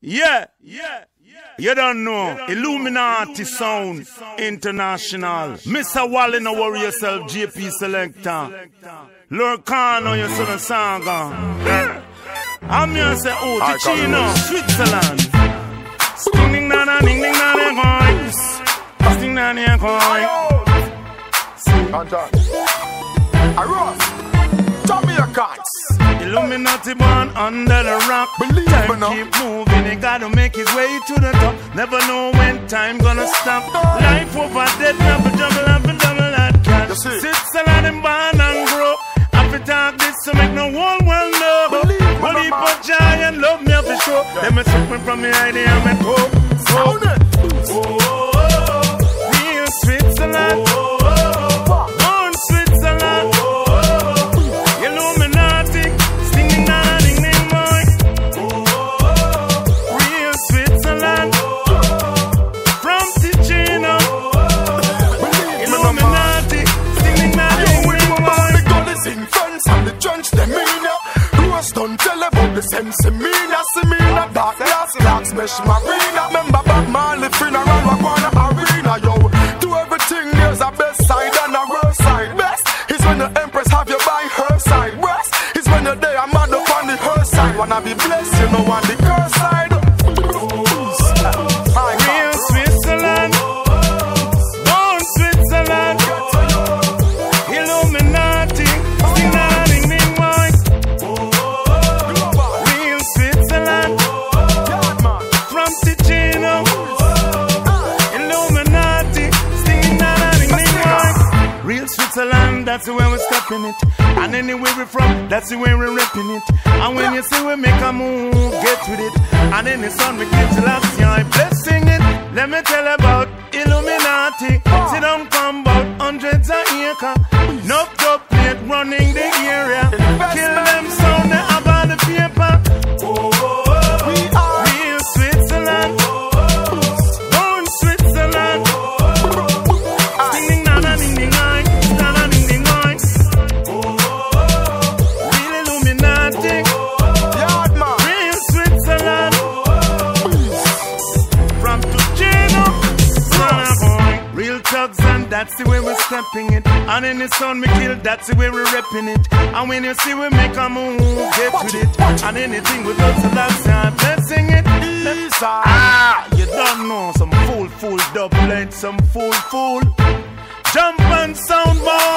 Yeah, yeah, yeah. You don't know. Illuminati Sound International. Mr. Wally, no worry yourself, JP Selector. On your son of Saga. I'm here say, oh, Ticino, Switzerland. Sting ding na na ding ding na na coins. Sting na na coins. Anton. Illuminati born under the rock. Believe time me keep moving, he gotta make his way to the top. Never know when time gonna stop. Life over dead, never juggle up and double that cash. You see. Switzerland and born and grow. Fi talk this to make the whole world know. Believe me, mama. for giant love me for sure. Let me took me from the idea and me go. Sound it. Real the trench, them in ya. Rose don't tell about the sense in me, see me na dark glass, glass mesh marina. Remember Bob Marley funeral, on the arena, yo. To everything there's a best side and a worst side. Best is when the empress have you by her side. Worst is when you're there, I'm mad up on the her side. Wanna be blessed, you know, on the that's the way we're stepping it. And anywhere we're from, that's the way we're repping it. And when you see we make a move, get with it. And the sun, we give the last year, blessing it. Let me tell about Illuminati. See them come about hundreds of acres. No top plate running the area. Kill that's the way we're stepping it. And in the sun we kill, that's the way we're repping it. And when you see we make a move, get with it. And anything with us, so that's our blessing it. Ah, you don't know some fool, fool, double some fool, fool. Jump and sound boy,